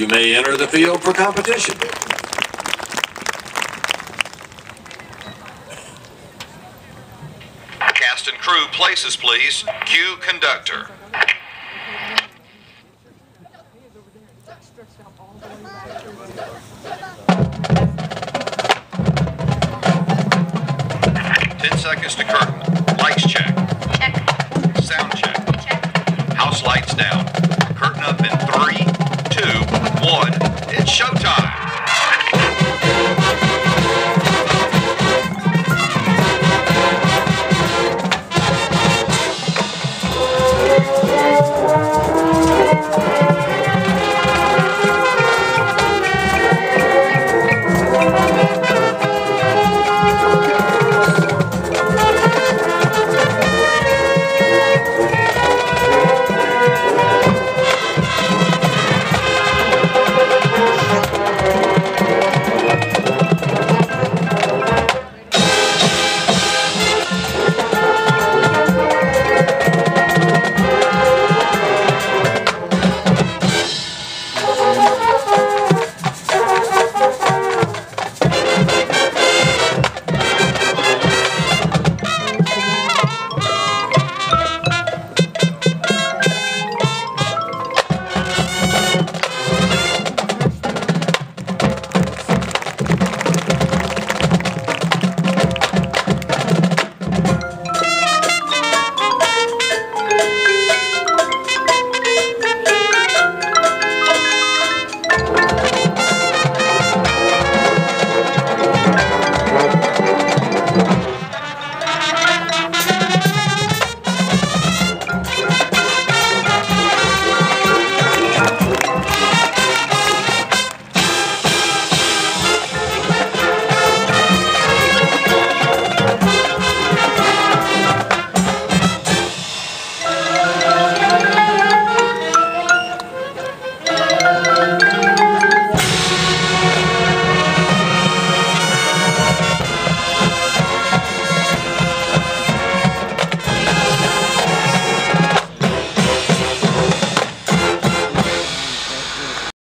You may enter the field for competition. Cast and crew places, please. Cue conductor. Ten seconds to curtain. Lights check. Check. Sound check. Check. House lights down. Curtain up in three, It's showtime.